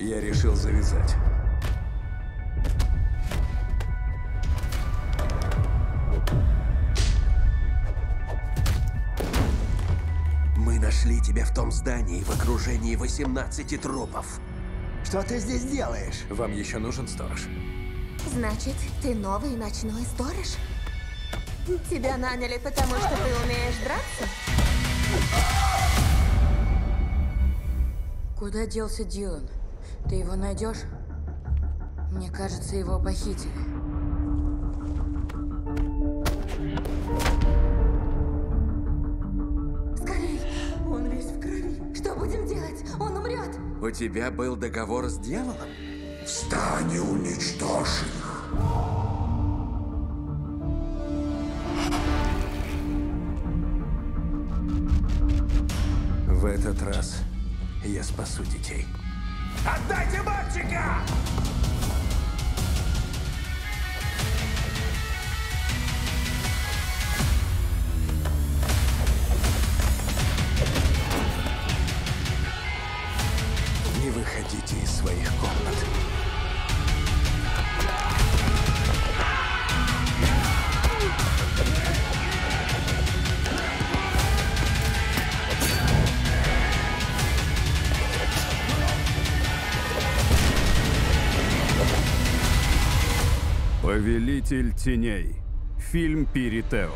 Я решил завязать. Мы нашли тебя в том здании в окружении 18 трупов. Что ты здесь делаешь? Вам еще нужен сторож? Значит, ты новый ночной сторож? Тебя наняли, потому что ты умеешь драться? Куда делся Дилан? Ты его найдешь? Мне кажется, его похитили. Скорей! Он весь в крови. Что будем делать? Он умрет! У тебя был договор с дьяволом? Встань и уничтожь их. В этот раз я спасу детей. Отдайте мальчика! Не выходите из своих комнат. Повелитель теней. Фильм Пиритео.